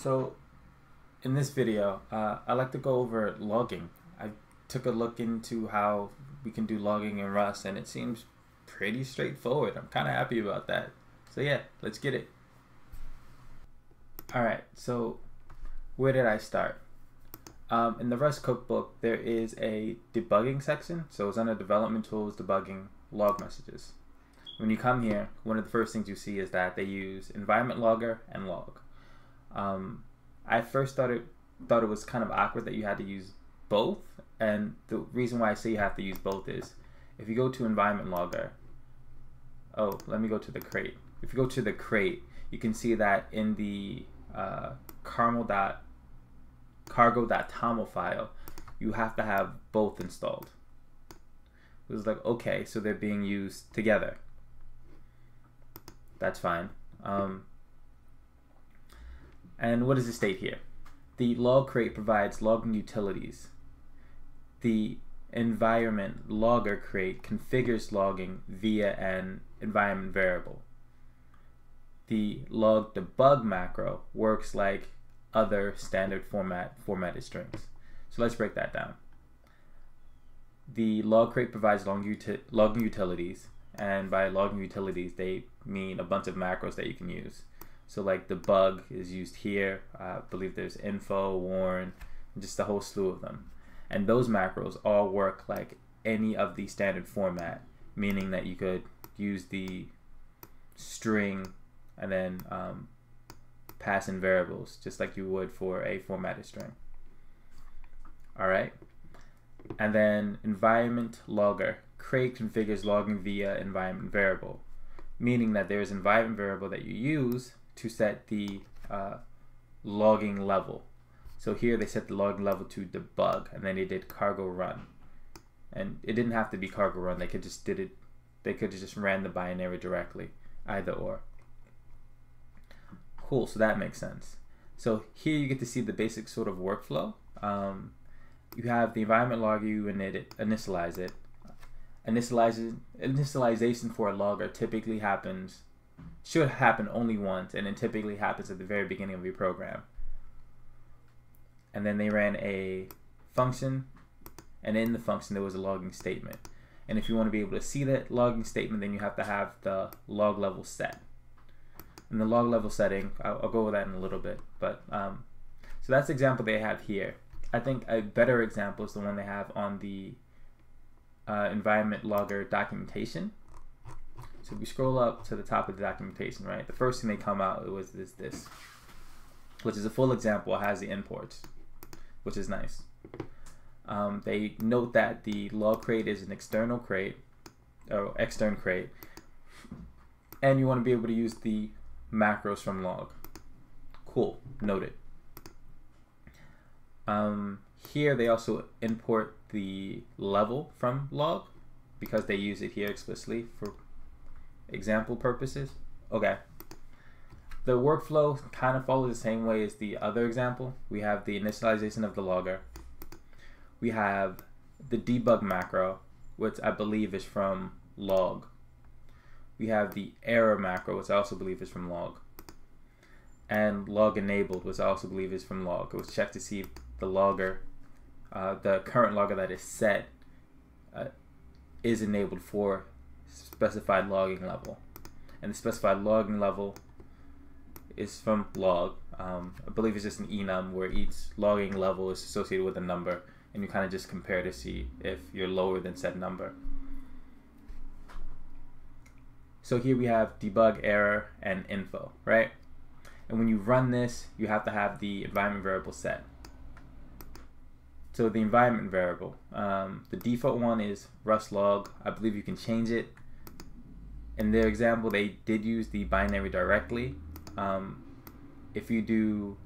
So, in this video, uh, I like to go over logging. I took a look into how we can do logging in Rust, and it seems pretty straightforward. I'm kind of happy about that. So yeah, let's get it. All right, so where did I start? Um, in the Rust cookbook, there is a debugging section. So it's under development tools, debugging, log messages. When you come here, one of the first things you see is that they use environment logger and log. Um, I first thought it thought it was kind of awkward that you had to use both, and the reason why I say you have to use both is if you go to environment logger. Oh, let me go to the crate. If you go to the crate, you can see that in the uh, caramel dot cargo.toml file, you have to have both installed. It was like, okay, so they're being used together. That's fine. Um, and what does it state here? The log crate provides logging utilities. The environment logger crate configures logging via an environment variable. The log debug macro works like other standard format formatted strings. So let's break that down. The log crate provides logging, uti logging utilities, and by logging utilities, they mean a bunch of macros that you can use. So like debug is used here. I believe there's info, warn, just a whole slew of them. And those macros all work like any of the standard format, meaning that you could use the string and then um, pass in variables, just like you would for a formatted string. All right. And then environment logger. Crate configures logging via environment variable, meaning that there is environment variable that you use to set the uh, logging level. So here they set the logging level to debug, and then they did cargo run. And it didn't have to be cargo run. They could just did it. They could just ran the binary directly, either or. Cool. So that makes sense. So here you get to see the basic sort of workflow. Um, you have the environment logger, you initialize it. Initialization for a logger typically happens should happen only once, and it typically happens at the very beginning of your program. And then they ran a function, and in the function there was a logging statement. And if you want to be able to see that logging statement, then you have to have the log level set. And the log level setting, I'll, I'll go over that in a little bit. But um, so that's the example they have here. I think a better example is the one they have on the uh, environment logger documentation. So if we scroll up to the top of the documentation, right, the first thing they come out was this, this, which is a full example. Has the imports, which is nice. Um, they note that the log crate is an external crate, or external crate, and you want to be able to use the macros from log. Cool, noted. Um, here they also import the level from log because they use it here explicitly for example purposes. Okay. The workflow kind of follows the same way as the other example. We have the initialization of the logger. We have the debug macro, which I believe is from log. We have the error macro, which I also believe is from log. And log enabled, which I also believe is from log. It was checked to see if the logger, uh, the current logger that is set, uh, is enabled for specified logging level. And the specified logging level is from log. Um, I believe it's just an enum where each logging level is associated with a number, and you kind of just compare to see if you're lower than said number. So here we have debug error and info, right? And when you run this, you have to have the environment variable set. So the environment variable, um, the default one is rust log. I believe you can change it in their example, they did use the binary directly. Um, if you do,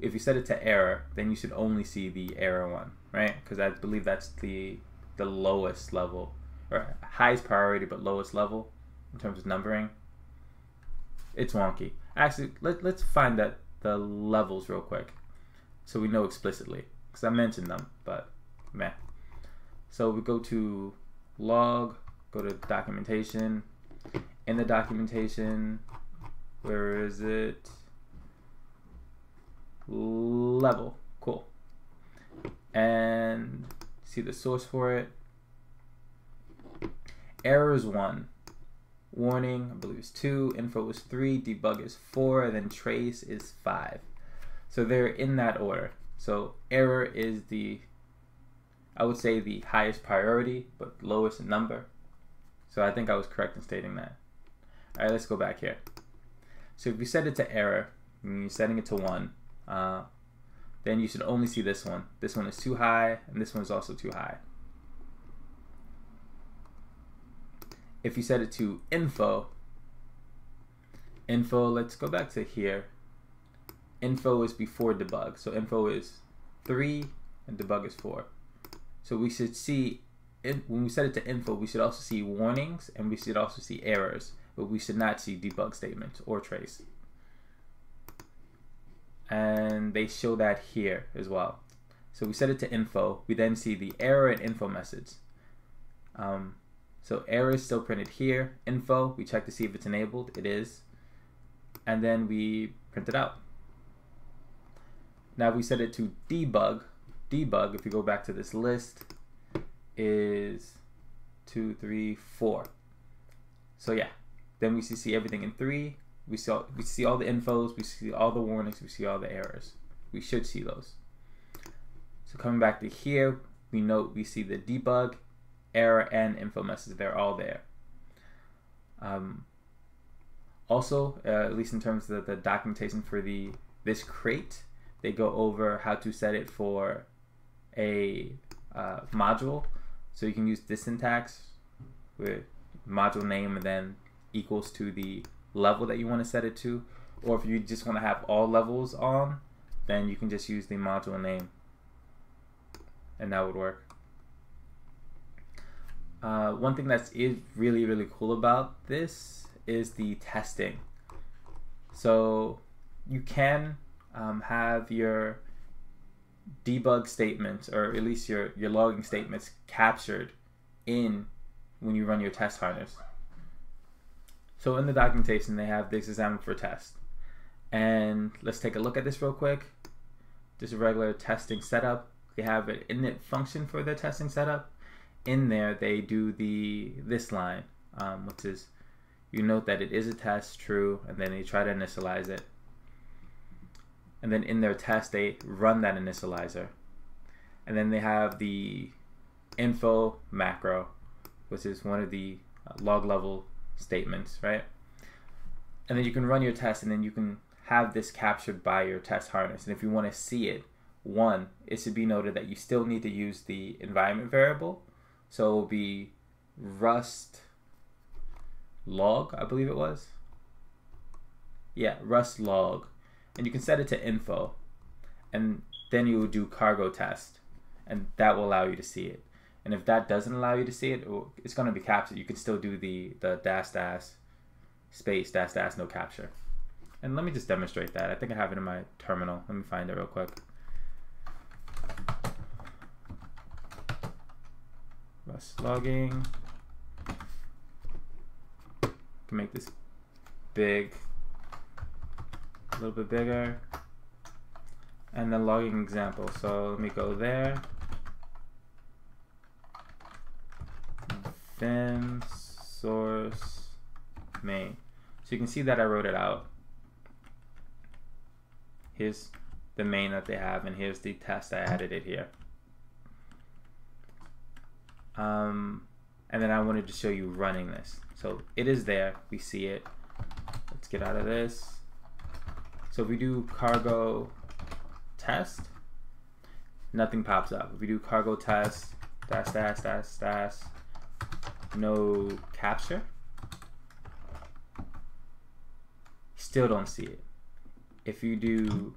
if you set it to error, then you should only see the error one, right? Because I believe that's the the lowest level, or highest priority but lowest level in terms of numbering. It's wonky. Actually, let, let's find that the levels real quick, so we know explicitly. Because I mentioned them, but meh. So we go to log, go to documentation, in the documentation, where is it? level. Cool. And see the source for it. Error is one. Warning, I believe is two. Info is three. Debug is four. And then trace is five. So they're in that order. So error is the, I would say the highest priority, but lowest number. So I think I was correct in stating that. All right, let's go back here. So if you set it to error, and you're setting it to one, uh, then you should only see this one. This one is too high, and this one is also too high. If you set it to info, info, let's go back to here. Info is before debug. So info is three and debug is four. So we should see, when we set it to info, we should also see warnings and we should also see errors, but we should not see debug statements or trace and they show that here as well. So we set it to info. We then see the error and info message. Um, so error is still printed here. Info, we check to see if it's enabled. It is. And then we print it out. Now we set it to debug. Debug, if you go back to this list, is two, three, four. So yeah, then we see everything in three, we see all, we see all the infos, we see all the warnings, we see all the errors. We should see those. So coming back to here, we note we see the debug, error, and info message. They're all there. Um, also, uh, at least in terms of the, the documentation for the this crate, they go over how to set it for a uh, module. So you can use this syntax with module name and then equals to the level that you want to set it to, or if you just want to have all levels on, then you can just use the module name and that would work. Uh, one thing that's is really really cool about this is the testing. So you can um, have your debug statements or at least your, your logging statements captured in when you run your test harness. So in the documentation, they have this example for test. And let's take a look at this real quick. Just a regular testing setup. They have an init function for their testing setup. In there, they do the this line, um, which is you note that it is a test, true, and then they try to initialize it. And then in their test, they run that initializer. And then they have the info macro, which is one of the uh, log level statements, right? And then you can run your test and then you can have this captured by your test harness. And if you want to see it, one, it should be noted that you still need to use the environment variable. So it will be rust log, I believe it was. Yeah, rust log. And you can set it to info. And then you will do cargo test. And that will allow you to see it. And if that doesn't allow you to see it, oh, it's going to be captured. You can still do the, the dash dash space dash dash no capture. And let me just demonstrate that. I think I have it in my terminal. Let me find it real quick. Rust logging. Can make this big, a little bit bigger. And the logging example. So let me go there. Then source main. So you can see that I wrote it out. Here's the main that they have, and here's the test I added it here. Um, and then I wanted to show you running this. So it is there, we see it. Let's get out of this. So if we do cargo test, nothing pops up. If we do cargo test, dash, dash, dash, dash, no capture. Still don't see it. If you do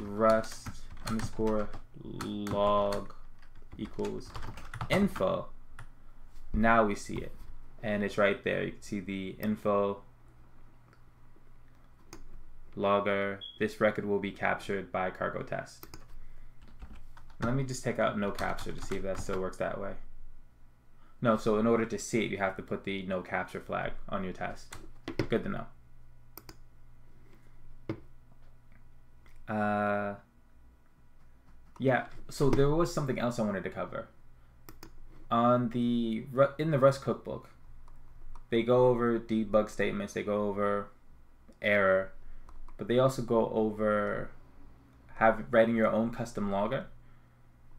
rust underscore log equals info, now we see it. And it's right there. You can see the info logger. This record will be captured by cargo test. Let me just take out no capture to see if that still works that way. No, so in order to see it, you have to put the no capture flag on your test. Good to know. Uh, yeah, so there was something else I wanted to cover. On the in the Rust cookbook, they go over debug statements, they go over error, but they also go over have writing your own custom logger,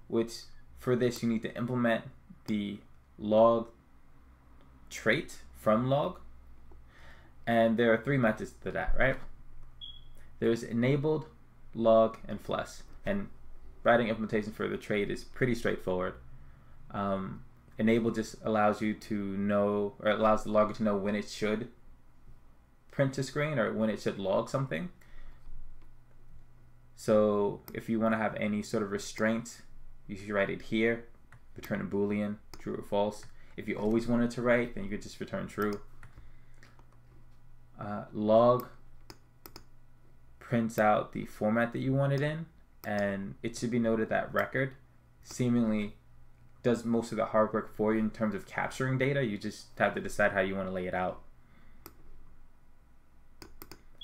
which for this you need to implement the log trait from log. And there are three methods to that, right? There's enabled, log, and flush. And writing implementation for the trait is pretty straightforward. Um, enable just allows you to know, or allows the logger to know when it should print a screen or when it should log something. So if you want to have any sort of restraint, you should write it here, return a boolean, true or false. If you always wanted to write, then you could just return true. Uh, log prints out the format that you want it in, and it should be noted that record seemingly does most of the hard work for you in terms of capturing data. You just have to decide how you want to lay it out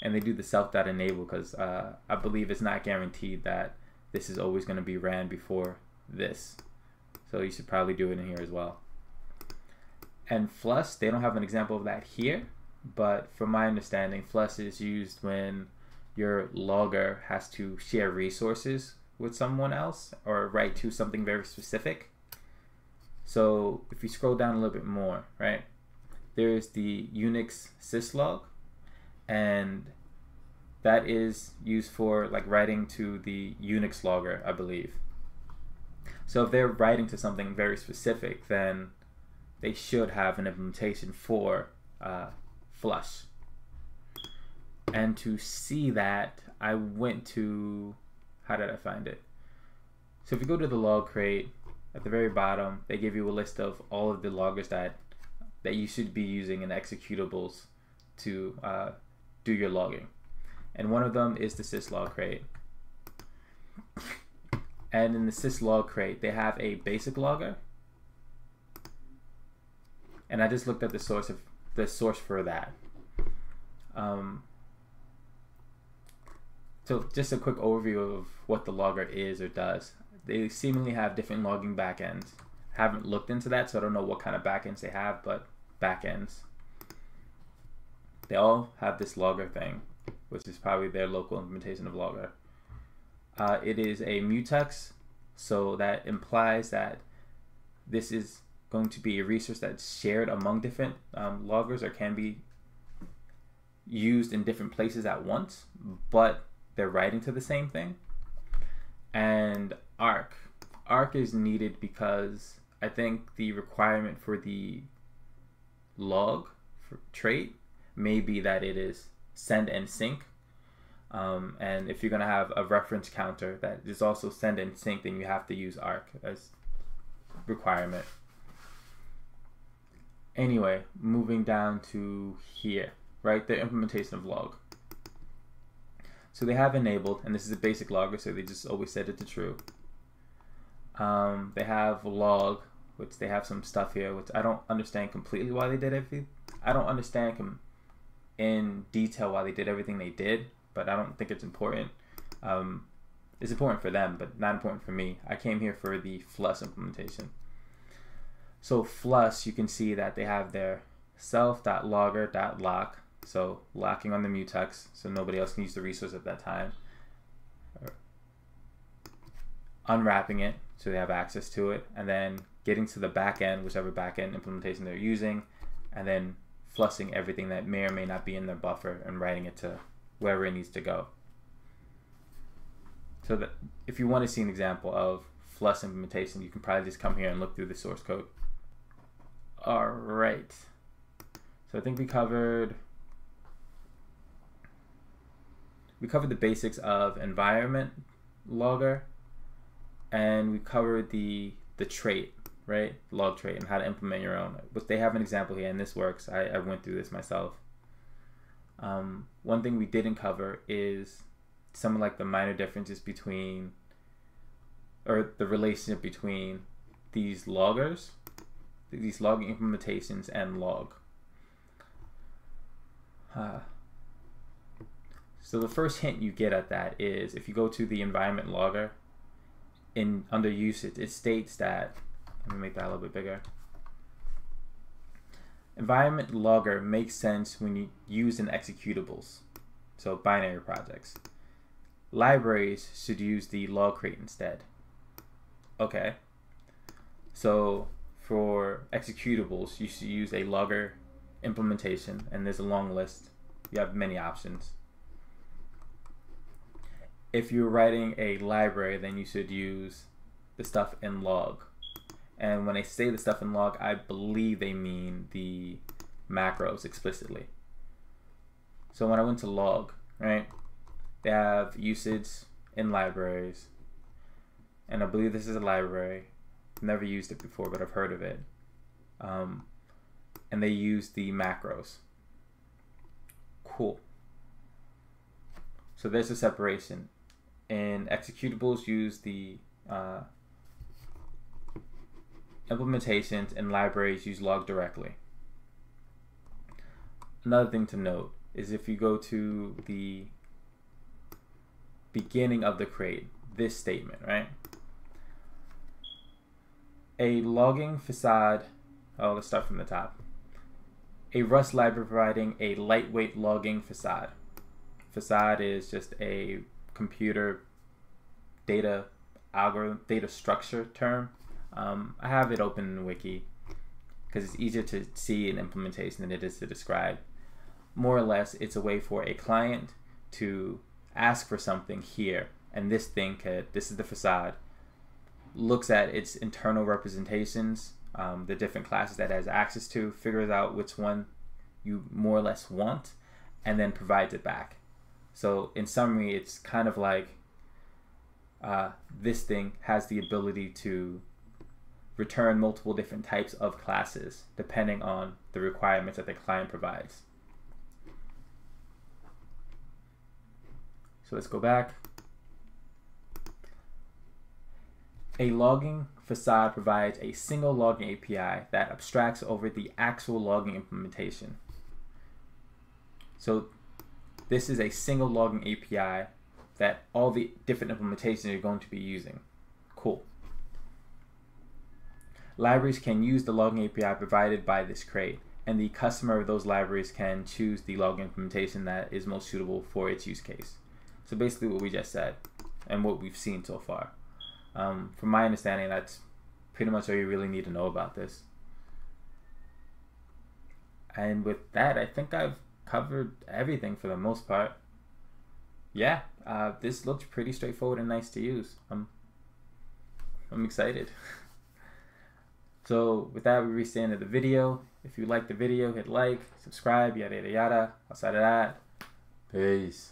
and they do the self dot enable because uh, I believe it's not guaranteed that this is always going to be ran before this. So you should probably do it in here as well. And flush, they don't have an example of that here, but from my understanding, flush is used when your logger has to share resources with someone else or write to something very specific. So if you scroll down a little bit more, right, there's the Unix syslog, and that is used for like writing to the Unix logger, I believe. So if they're writing to something very specific, then they should have an implementation for uh, Flush. And to see that, I went to how did I find it? So if you go to the log crate at the very bottom, they give you a list of all of the loggers that that you should be using in executables to uh, do your logging. And one of them is the syslog crate. And in the syslog crate, they have a basic logger. And I just looked at the source of the source for that. Um, so just a quick overview of what the logger is or does. They seemingly have different logging backends. Haven't looked into that, so I don't know what kind of backends they have, but backends. They all have this logger thing, which is probably their local implementation of logger. Uh, it is a mutex, so that implies that this is going to be a resource that's shared among different um, loggers or can be used in different places at once, but they're writing to the same thing. And ARC. ARC is needed because I think the requirement for the log for trait may be that it is send and sync. Um, and if you're going to have a reference counter that is also send and sync, then you have to use arc as requirement. Anyway, moving down to here, right? The implementation of log. So they have enabled, and this is a basic logger, so they just always set it to true. Um, they have log, which they have some stuff here, which I don't understand completely why they did everything. I don't understand in detail why they did everything they did, but I don't think it's important. Um, it's important for them, but not important for me. I came here for the Flush implementation. So Flush, you can see that they have their self.logger.lock, so locking on the mutex, so nobody else can use the resource at that time. Unwrapping it, so they have access to it, and then getting to the backend, whichever backend implementation they're using, and then flushing everything that may or may not be in their buffer and writing it to wherever it needs to go. So that if you want to see an example of flush implementation, you can probably just come here and look through the source code. All right. So I think we covered we covered the basics of environment logger and we covered the the trait right? Log trait and how to implement your own. But they have an example here, and this works. I, I went through this myself. Um, one thing we didn't cover is some of like the minor differences between, or the relationship between these loggers, these logging implementations, and log. Uh, So the first hint you get at that is if you go to the environment logger in under usage, it states that let me make that a little bit bigger. Environment logger makes sense when you use in executables, so binary projects. Libraries should use the log crate instead. Okay. So for executables, you should use a logger implementation, and there's a long list. You have many options. If you're writing a library, then you should use the stuff in log. And when I say the stuff in log, I believe they mean the macros explicitly. So when I went to log, right, they have usage in libraries. And I believe this is a library. Never used it before, but I've heard of it. Um, and they use the macros. Cool. So there's a separation. And executables use the uh, implementations and libraries use log directly. Another thing to note is if you go to the beginning of the crate, this statement, right? A logging facade, oh, let's start from the top. A Rust library providing a lightweight logging facade. Facade is just a computer data algorithm, data structure term. Um, I have it open in the wiki because it's easier to see an implementation than it is to describe. More or less, it's a way for a client to ask for something here, and this thing could, this is the facade, looks at its internal representations, um, the different classes that it has access to, figures out which one you more or less want, and then provides it back. So in summary, it's kind of like uh, this thing has the ability to return multiple different types of classes depending on the requirements that the client provides. So let's go back. A logging facade provides a single logging API that abstracts over the actual logging implementation. So this is a single logging API that all the different implementations are going to be using. Cool. Libraries can use the logging API provided by this crate, and the customer of those libraries can choose the logging implementation that is most suitable for its use case. So basically what we just said and what we've seen so far. Um, from my understanding, that's pretty much all you really need to know about this. And with that, I think I've covered everything for the most part. Yeah, uh, this looks pretty straightforward and nice to use. I'm, I'm excited. so with that, we reach the end of the video. If you like the video, hit like, subscribe, yada yada yada. Outside of that, peace.